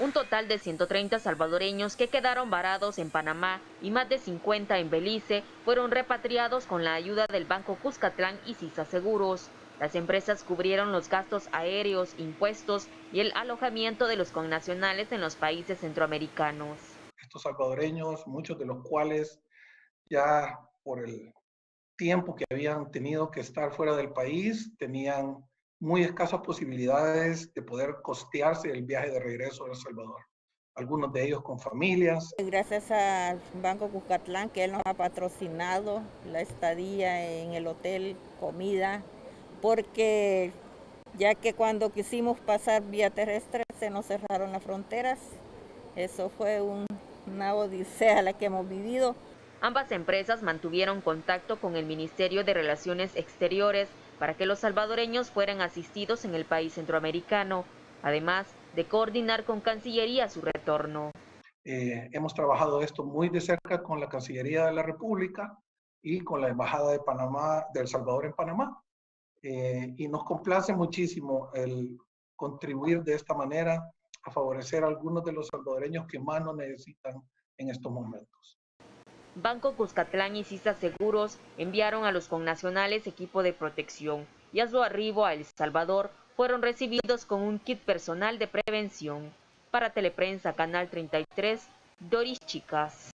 Un total de 130 salvadoreños que quedaron varados en Panamá y más de 50 en Belice fueron repatriados con la ayuda del Banco Cuscatlán y CISA Seguros. Las empresas cubrieron los gastos aéreos, impuestos y el alojamiento de los connacionales en los países centroamericanos. Estos salvadoreños, muchos de los cuales ya por el tiempo que habían tenido que estar fuera del país, tenían muy escasas posibilidades de poder costearse el viaje de regreso a El Salvador. Algunos de ellos con familias. Gracias al Banco Cuscatlán que él nos ha patrocinado la estadía en el hotel, comida, porque ya que cuando quisimos pasar vía terrestre se nos cerraron las fronteras. Eso fue una odisea la que hemos vivido. Ambas empresas mantuvieron contacto con el Ministerio de Relaciones Exteriores para que los salvadoreños fueran asistidos en el país centroamericano, además de coordinar con Cancillería su retorno. Eh, hemos trabajado esto muy de cerca con la Cancillería de la República y con la Embajada de Panamá, de El Salvador en Panamá. Eh, y nos complace muchísimo el contribuir de esta manera a favorecer a algunos de los salvadoreños que más nos necesitan en estos momentos. Banco Cuscatlán y CISA Seguros enviaron a los connacionales equipo de protección y a su arribo a El Salvador fueron recibidos con un kit personal de prevención. Para Teleprensa Canal 33, Doris Chicas.